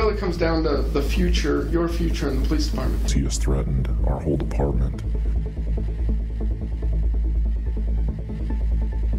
Really comes down to the future, your future in the police department. He has threatened our whole department.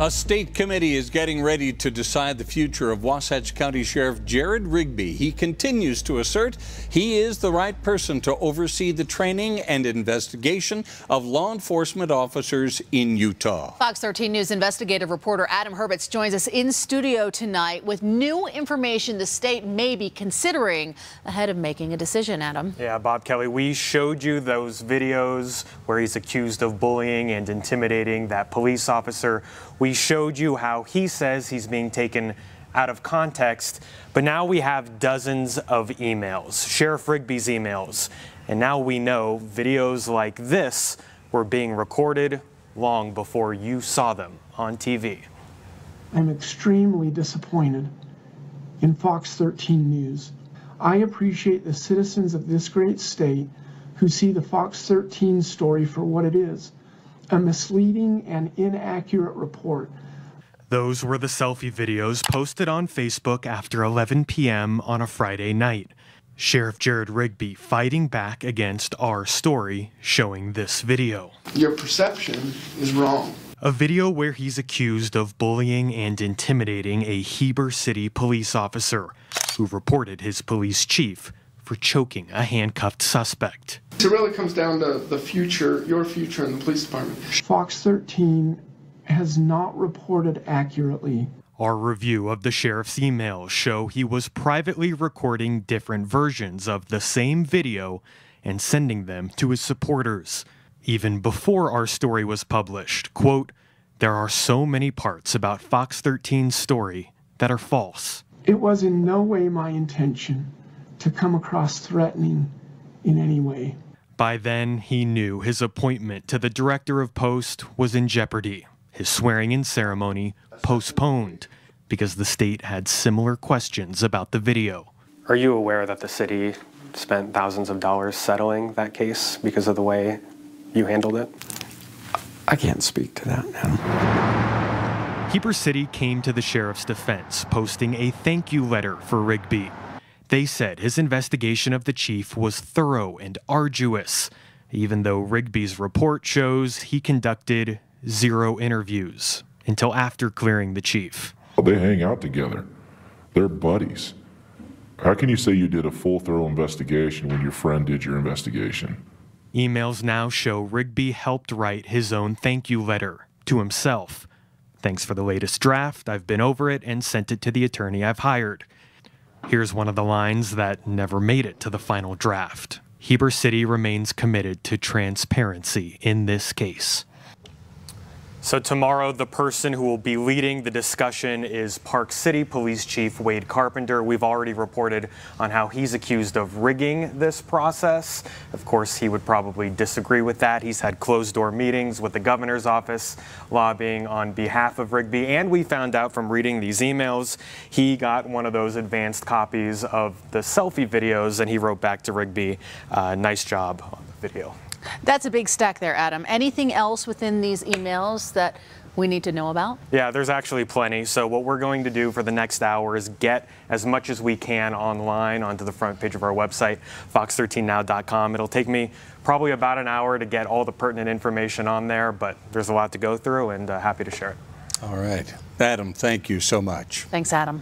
A state committee is getting ready to decide the future of Wasatch County Sheriff Jared Rigby. He continues to assert he is the right person to oversee the training and investigation of law enforcement officers in Utah. Fox 13 News investigative reporter Adam Herbets joins us in studio tonight with new information the state may be considering ahead of making a decision, Adam. Yeah, Bob Kelly, we showed you those videos where he's accused of bullying and intimidating that police officer. We showed you how he says he's being taken out of context, but now we have dozens of emails, Sheriff Rigby's emails, and now we know videos like this were being recorded long before you saw them on TV. I'm extremely disappointed in Fox 13 News. I appreciate the citizens of this great state who see the Fox 13 story for what it is a misleading and inaccurate report. Those were the selfie videos posted on Facebook after 11 p.m. on a Friday night. Sheriff Jared Rigby fighting back against our story showing this video. Your perception is wrong. A video where he's accused of bullying and intimidating a Heber City police officer who reported his police chief for choking a handcuffed suspect. It really comes down to the future, your future in the police department. Fox 13 has not reported accurately. Our review of the sheriff's emails show he was privately recording different versions of the same video and sending them to his supporters. Even before our story was published, quote, there are so many parts about Fox 13's story that are false. It was in no way my intention to come across threatening in any way. By then, he knew his appointment to the director of post was in jeopardy. His swearing in ceremony postponed because the state had similar questions about the video. Are you aware that the city spent thousands of dollars settling that case because of the way you handled it? I can't speak to that now. Heber City came to the sheriff's defense, posting a thank you letter for Rigby. They said his investigation of the chief was thorough and arduous, even though Rigby's report shows he conducted zero interviews until after clearing the chief. They hang out together. They're buddies. How can you say you did a full, thorough investigation when your friend did your investigation? Emails now show Rigby helped write his own thank you letter to himself. Thanks for the latest draft. I've been over it and sent it to the attorney I've hired. Here's one of the lines that never made it to the final draft. Heber City remains committed to transparency in this case. So tomorrow, the person who will be leading the discussion is Park City Police Chief Wade Carpenter. We've already reported on how he's accused of rigging this process. Of course, he would probably disagree with that. He's had closed-door meetings with the governor's office lobbying on behalf of Rigby. And we found out from reading these emails, he got one of those advanced copies of the selfie videos and he wrote back to Rigby, uh, nice job on the video. That's a big stack there, Adam. Anything else within these emails that we need to know about? Yeah, there's actually plenty. So what we're going to do for the next hour is get as much as we can online onto the front page of our website, fox13now.com. It'll take me probably about an hour to get all the pertinent information on there, but there's a lot to go through and uh, happy to share it. All right. Adam, thank you so much. Thanks, Adam.